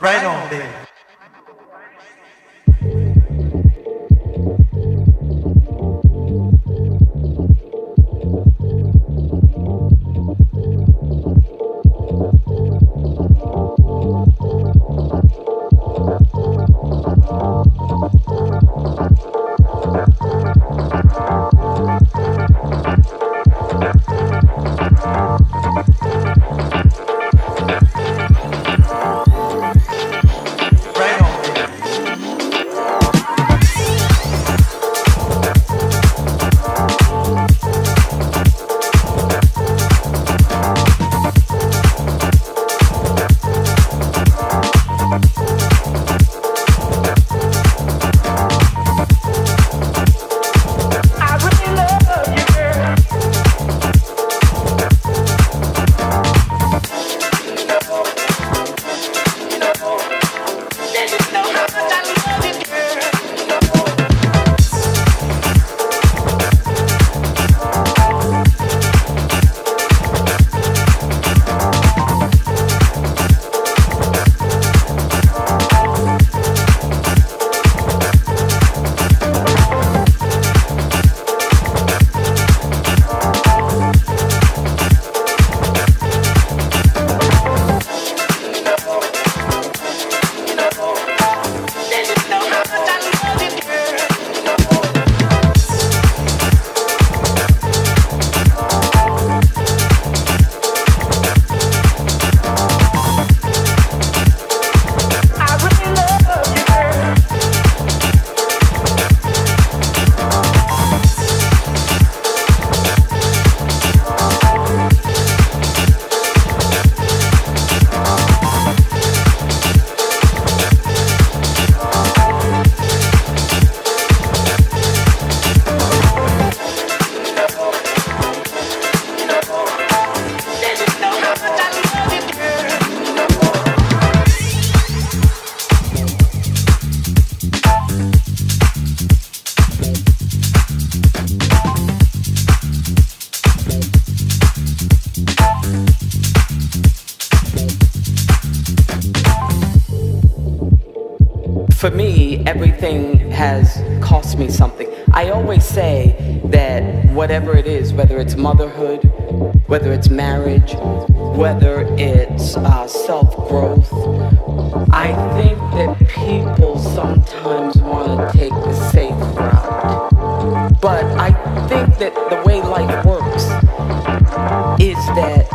Right on, baby. For me, everything has cost me something. I always say that whatever it is, whether it's motherhood, whether it's marriage, whether it's uh, self growth, I think that people sometimes want to take the safe route. But I think that the way life works is that